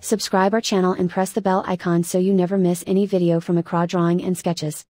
Subscribe our channel and press the bell icon so you never miss any video from Accra Drawing and Sketches.